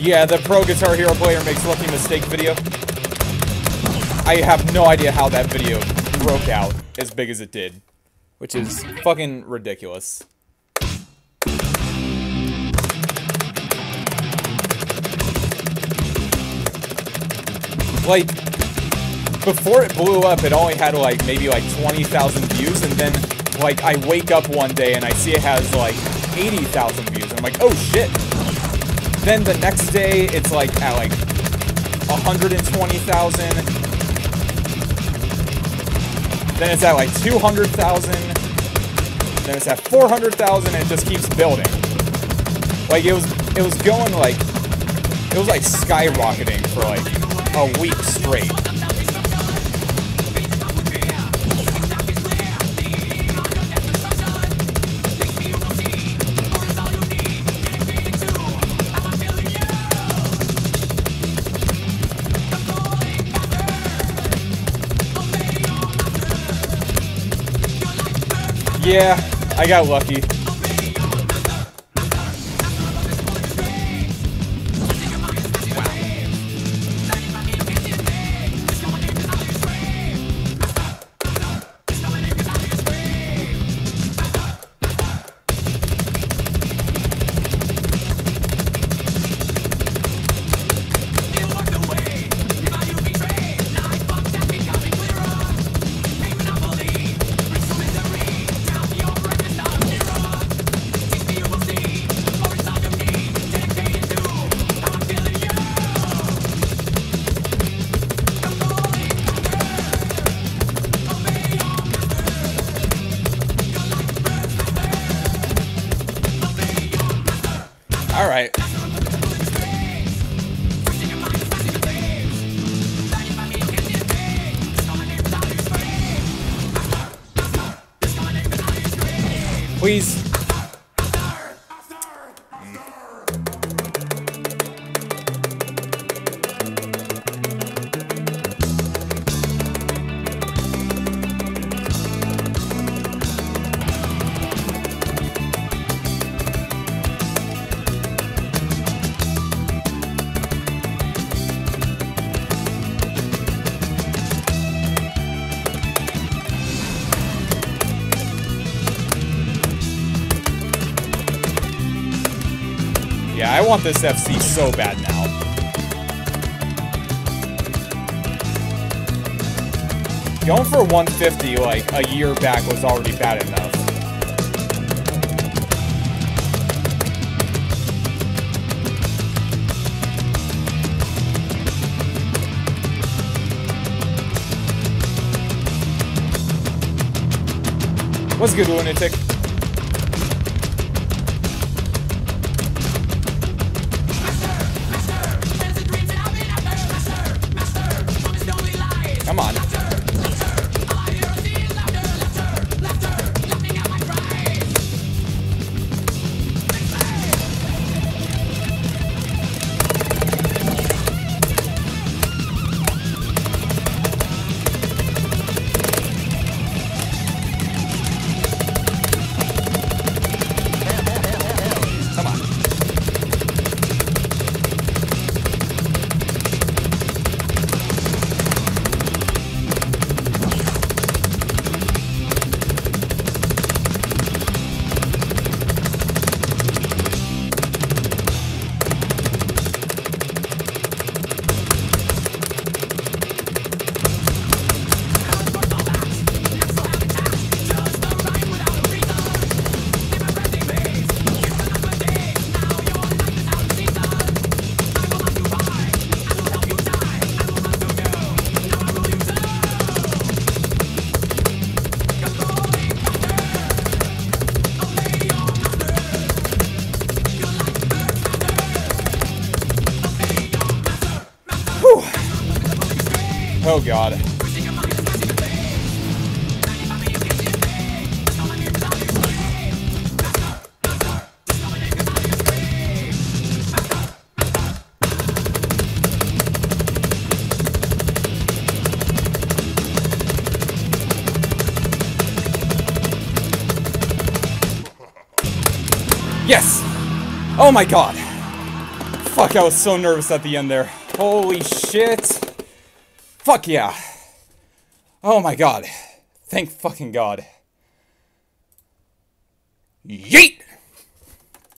Yeah, the Pro Guitar Hero player makes lucky mistake video. I have no idea how that video broke out as big as it did. Which is fucking ridiculous. Like, before it blew up, it only had like maybe like 20,000 views, and then like I wake up one day and I see it has like 80,000 views. And I'm like, oh shit. Then the next day, it's like at like 120,000. Then it's at like 200,000. Then it's at 400,000 and it just keeps building. Like it was, it was going like, it was like skyrocketing for like a week straight. Yeah, I got lucky. All right. Please. Want this FC so bad now. Going for 150 like a year back was already bad enough. What's good, Lunatic? Oh god. Yes! Oh my god! Fuck, I was so nervous at the end there. Holy shit. Fuck yeah. Oh my god. Thank fucking god. Yeet!